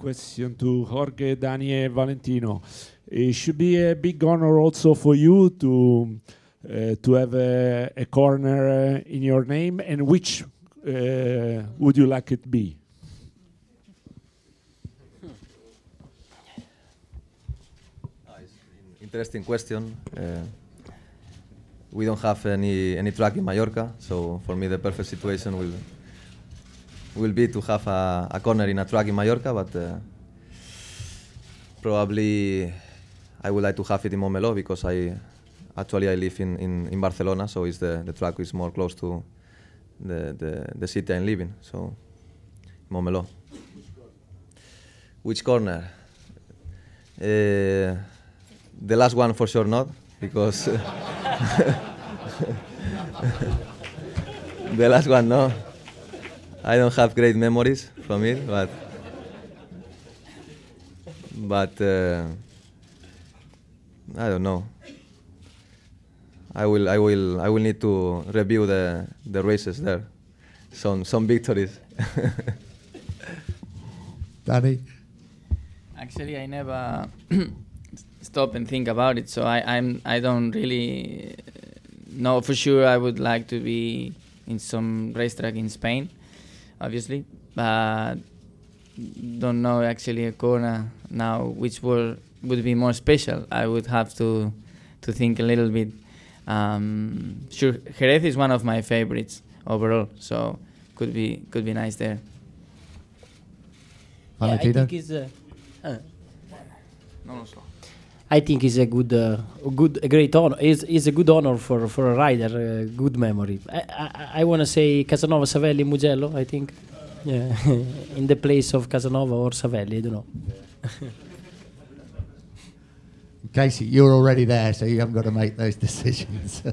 question to Jorge, Dani, and Valentino. It should be a big honor also for you to uh, to have a, a corner uh, in your name. And which uh, would you like it be? Interesting question. Uh, we don't have any any track in Mallorca, so for me the perfect situation will will be to have a, a corner in a track in Mallorca, but uh, probably I would like to have it in Montmeló because I actually I live in, in, in Barcelona, so it's the, the track is more close to the, the, the city I'm living, so Montmeló. Which corner? Uh, the last one for sure not, because the last one no. I don't have great memories from it, but but uh, I don't know. I will I will I will need to review the the races there. Some some victories. Dani? Actually, I never stop and think about it, so I I'm I don't really know for sure. I would like to be in some racetrack in Spain, obviously, but don't know actually a corner now which will would be more special. I would have to to think a little bit. Um, sure, Jerez is one of my favorites overall, so could be could be nice there. Yeah, I think it's a, uh, non lo so. I think it's a good, uh, good, a great honor. Is is a good honor for for a rider. Good memory. I I, I want to say Casanova, Savelli, Mugello. I think, yeah, in the place of Casanova or Savelli. I don't know. Casey, you're already there, so you haven't got to make those decisions.